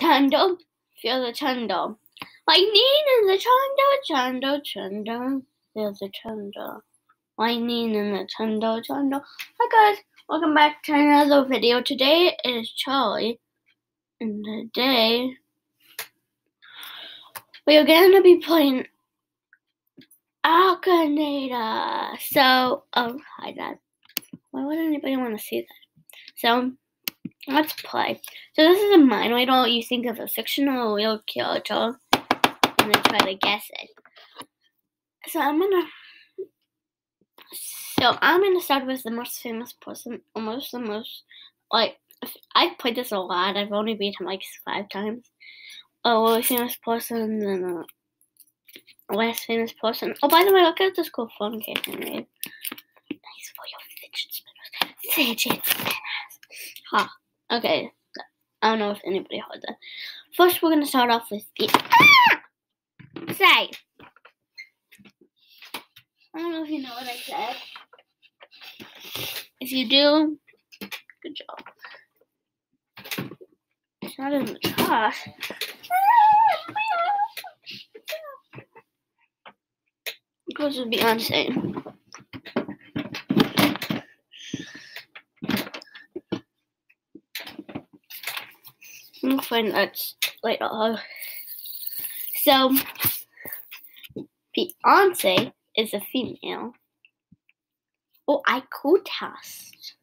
Chando, feel the chando. Lightning in the chando, chando, chando. Feel the chando. Lightning in the chando, chando. Hi guys, welcome back to another video. Today is Charlie, and today we are going to be playing Akinator. So, oh, hi Dad. Why would anybody want to see that? So, let's play. So this is a mind riddle. You think of a fictional real character and then try to guess it. So I'm gonna. So I'm gonna start with the most famous person, almost the most like. I've played this a lot. I've only beat him like five times. A really famous person, then a less famous person. Oh, by the way, look at this cool phone case I made. Nice for your fidget spinners. Fidget spinners. Ha. Okay. I don't know if anybody heard that. First, we're gonna start off with the say. I don't know if you know what I said. If you do, good job. It's not in the trash. It goes with Beyonce. We'll find that later. So, Beyonce is a female. Oh, I could test.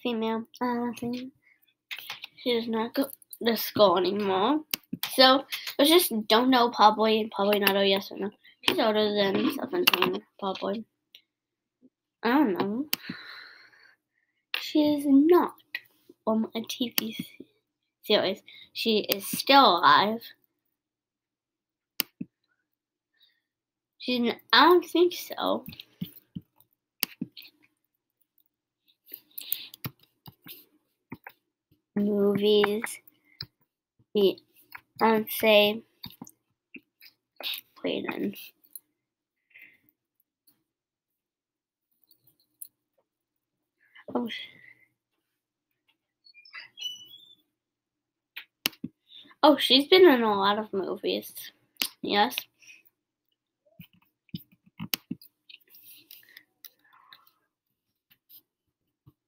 Female. Uh, she does not go to school anymore. So, let's just don't know probably probably not a yes or no. She's older than 17, probably. I don't know. She is not on a TV series. She is still alive. She's. I don't think so. Movies. Beyonce played in. Oh. Oh, she's been in a lot of movies. Yes.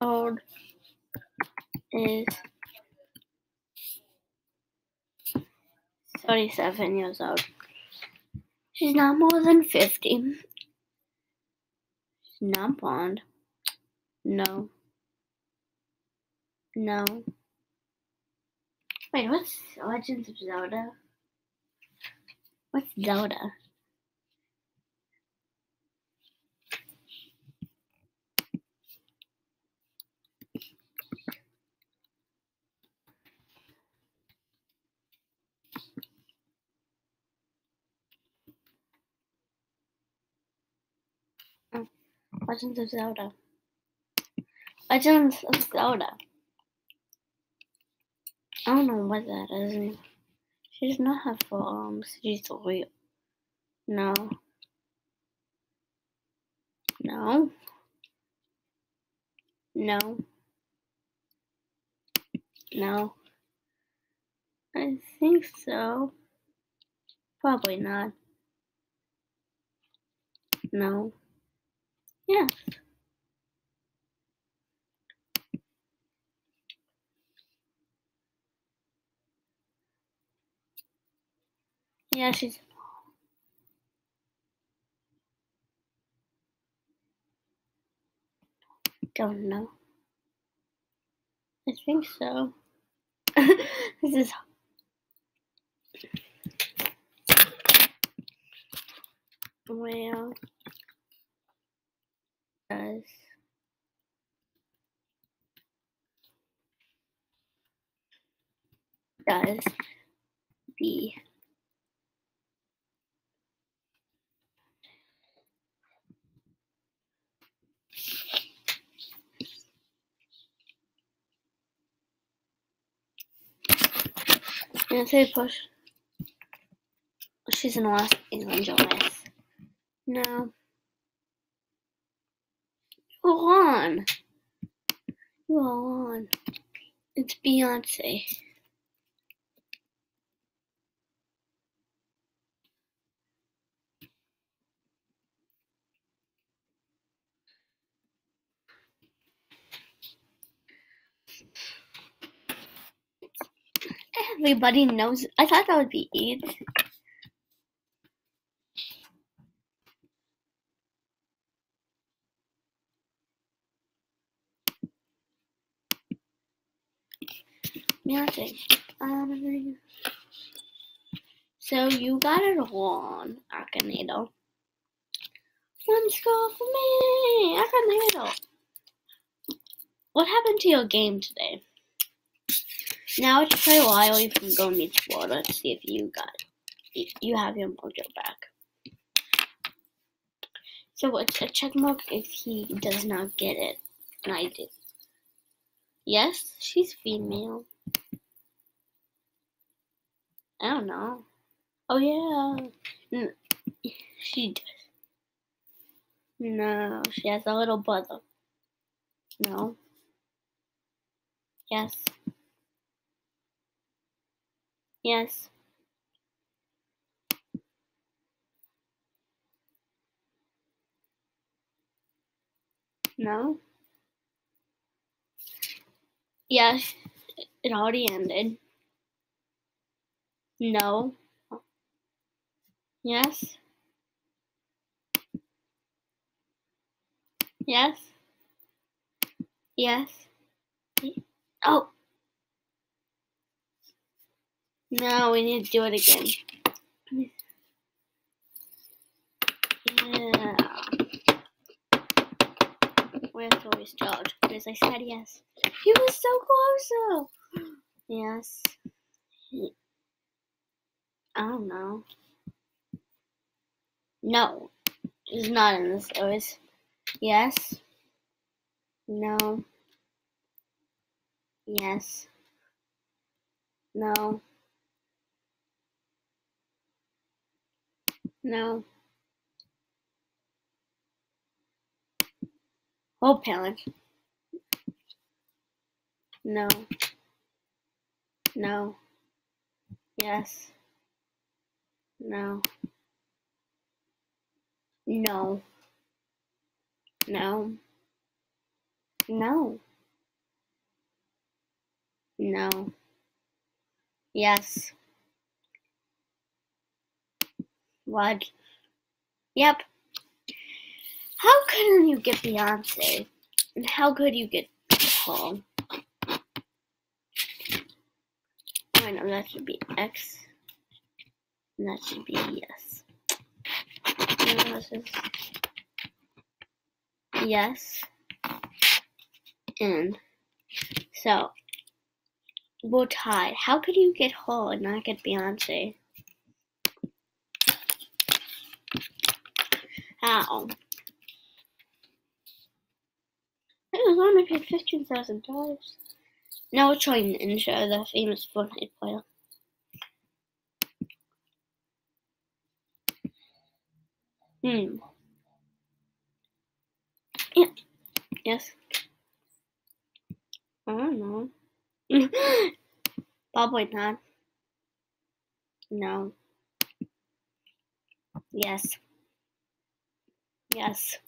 Old is 37 years old. She's not more than 50. She's not blonde. No. No. Wait, what's Legends of Zelda? What's Zelda? Oh, Legends of Zelda. Legends of Zelda. I don't know what that is. She does not have four arms. She's real. No. No. No. No. I think so. Probably not. No. Yes. Yeah, she's. Don't know. I think so. this is. Well, does does the And say push. She's in Los Angeles. No. Go on. Go on. It's Beyonce. Everybody knows. I thought that would be Eid. Nothing. Um, so you got it on, Arcanado. One score for me, Arcanado. What happened to your game today? Now it's play a while you can go meet Florida to see if you got you have your mojo back. So it's a check mark if he does not get it. And I did. Yes, she's female. I don't know. Oh yeah. She does. No, she has a little brother. No. Yes. Yes. No. Yes. It already ended. No. Yes. Yes. Yes. Oh. No, we need to do it again. Yeah. We to always charge because I said yes. He was so close though. Yes. I don't know. No. It's not in this. Was yes. No. Yes. No. No. Oh, parent. No. No. Yes. No. No. No. No. No. Yes. What? Yep. How couldn't you get Beyonce? And how could you get Paul? I know that should be X. And that should be yes. yes. And so we're tied. How could you get Hall and not get Beyonce? How? It was only paid fifteen thousand dollars. Now we're trying Ninja, the famous Fortnite player. Hmm. Yeah. Yes. I don't know. Probably not. No. Yes. Yes.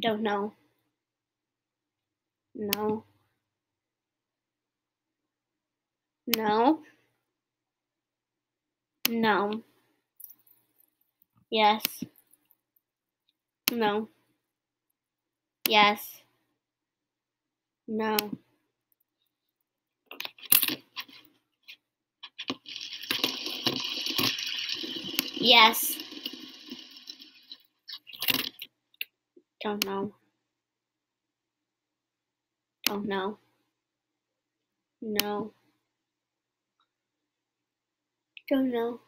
Don't know. No. No. No. Yes. No. Yes. No. Yes. Don't know. Don't know. No. Don't know.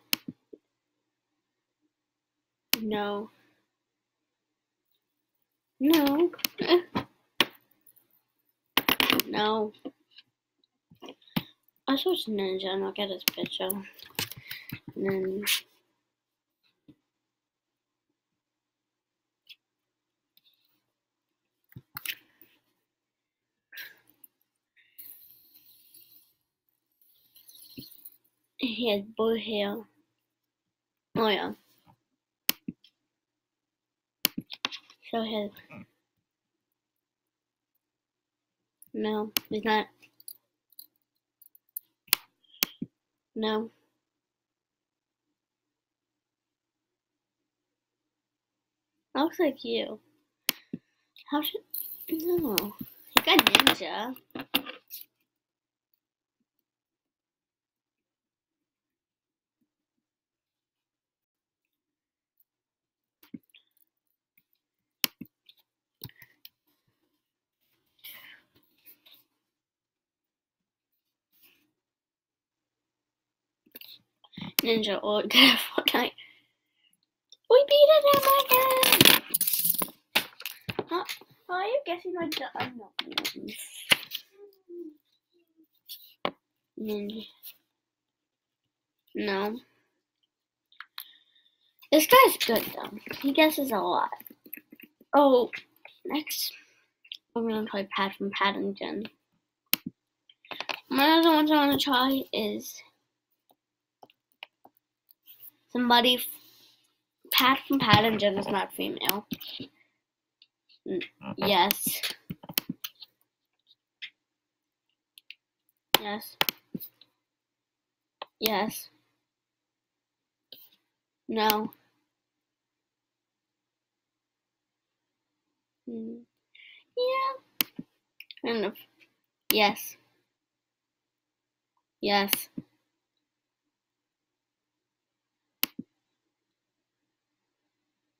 No. No. no. I switched Ninja and I'll get his picture. And then he has blue hair. Oh yeah. Show his. No, he's not. No. Looks like you. How should no? He got ninja. Ninja or good at Fortnite. We beat it again! How are you guessing my dog? No. Ninja. No. This guy's good though. He guesses a lot. Oh, next we're gonna try Pat from Paddington. My other ones I want to try is somebody. Pat from Paddington is not female. N- yes. Yes. Yes. No. Mm. Yeah. Kind of. Yes. Yes.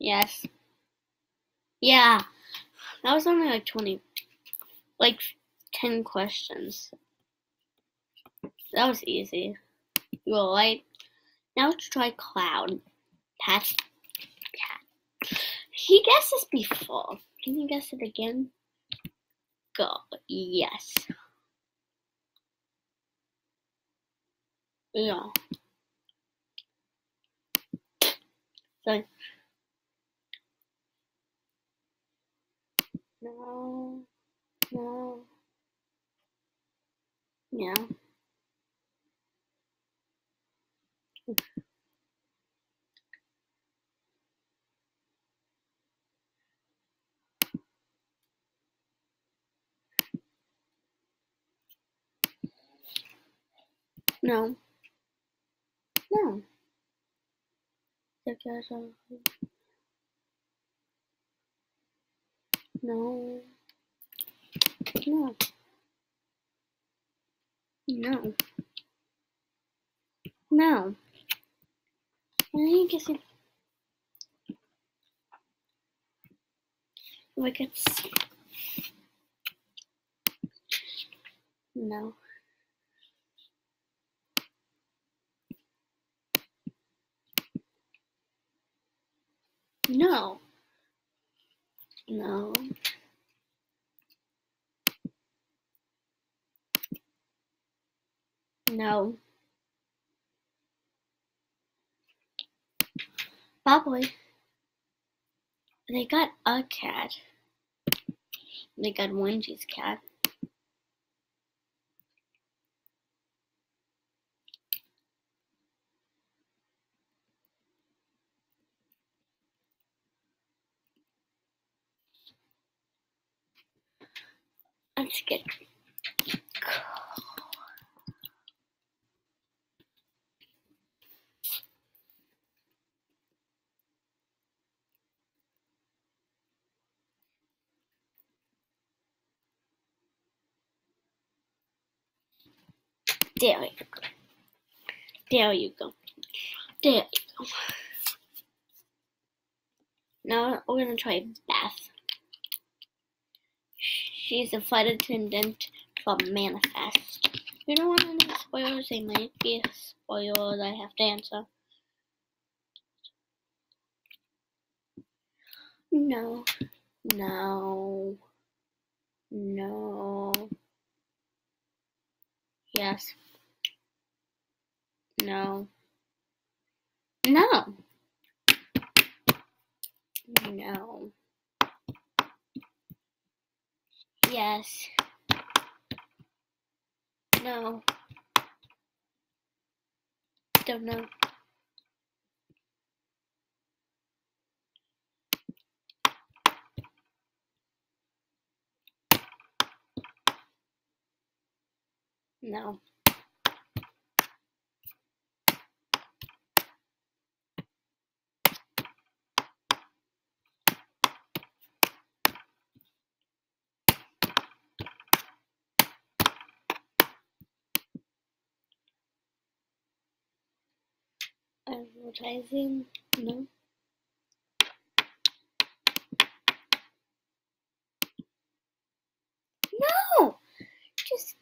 Yes. Yeah. That was only like 20, like 10 questions. That was easy. You were right. Now let's try Cloud. Pat. Cat. He guessed this before. Can you guess it again? Go. Yes. Yeah. So. No. No. Yeah. No. No. Are. No. No. No. No. I think it's like it's no. No. No. No. Probably. They got a cat. They got Wendy's cat. Let's get There you go. There you go. There you go. Now we're gonna try Beth. She's a flight attendant from Manifest. You don't want any spoilers, they might be spoilers I have to answer. No. No. No. Yes. No. No. Yes. No. Don't know. No. Advertising? No. No! Just.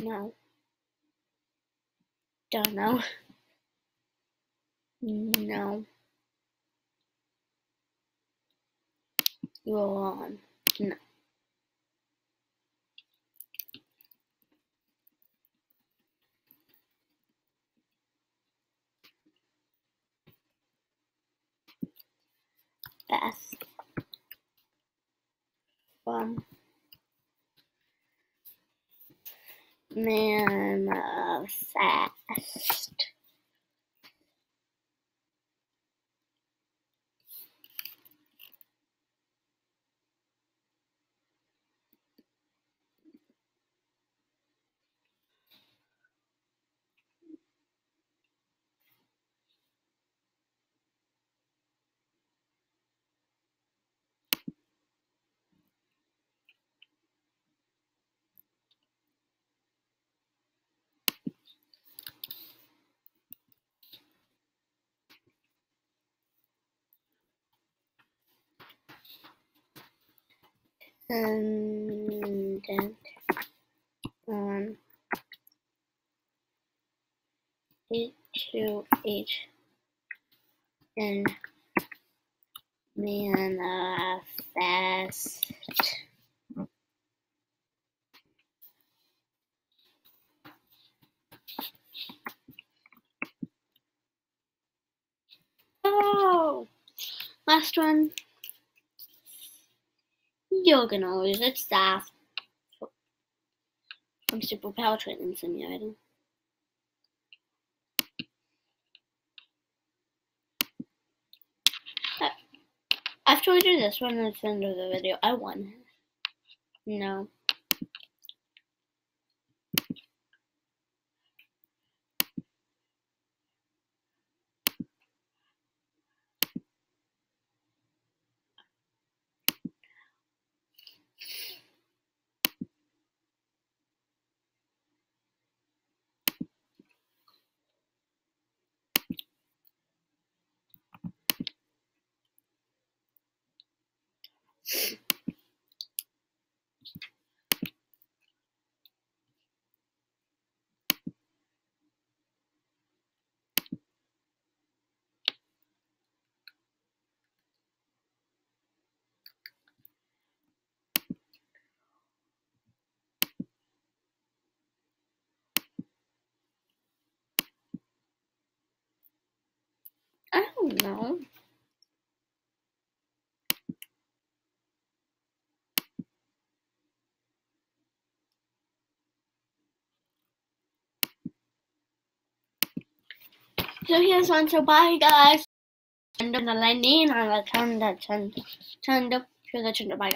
No. Don't know. No. Go on. No. Best. Fun. Manifest. Uh, dependent on each to each in manifest Oh, last one. You're gonna lose it, staff. From Super Power Training Simulator. Uh, after we do this one at the end of the video, I won. No. I know. So here's one. So bye guys. And the lightning on the the to the turn bye.